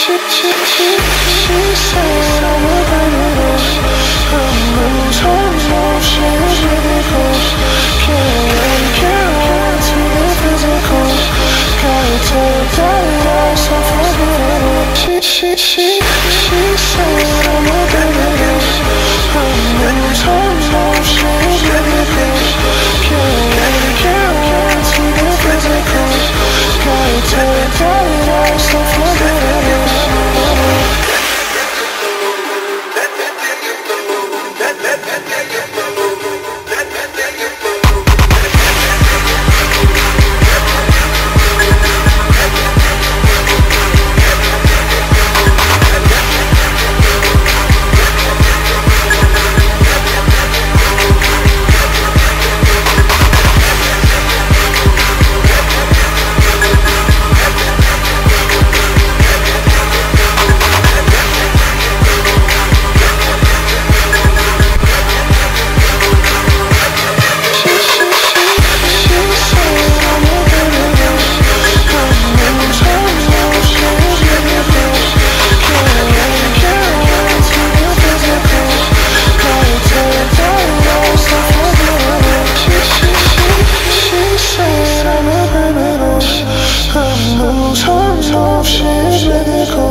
She, she, she, she said I'm a critical